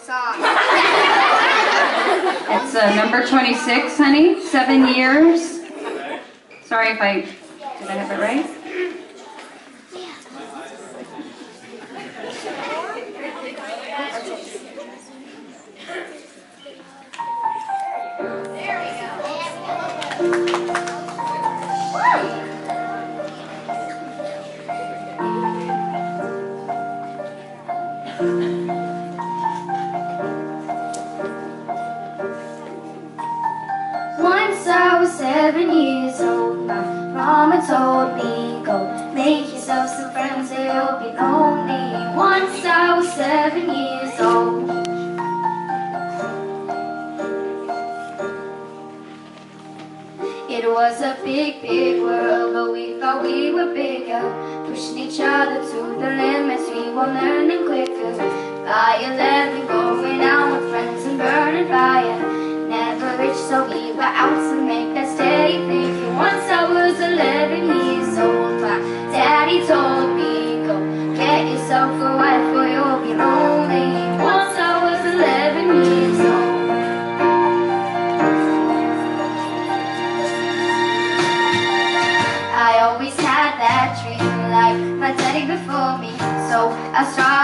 song. It's uh, number 26, honey. Seven years. Sorry if I, did I have it right? Once I was seven years old, my mama told me, go make yourself some friends you'll be lonely. Once I was seven years old. It was a big, big world, but we thought we were bigger. Pushing each other to the limits, we were learning quicker. By 11, going out with friends and burning fire. Never rich, so we I started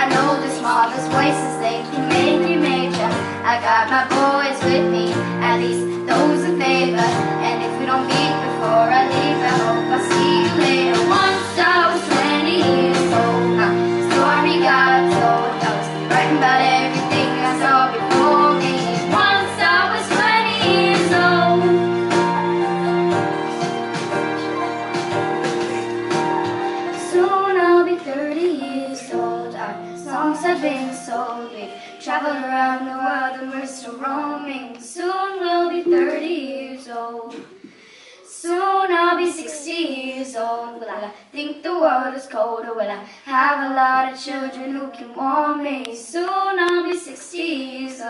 I know the smallest voices, they can make you major. I got my boys with me, at least those in favor. And if we don't meet before I leave, I hope I see you later. Once I was 20 years old, my story got told I was writing about everything I saw before me. Once I was 20 years old. Soon I'll be 30 years old. Songs have been sold. We've traveled around the world and we're still roaming. Soon we'll be 30 years old. Soon I'll be 60 years old. Will I think the world is cold or will I have a lot of children who can warm me? Soon I'll be 60 years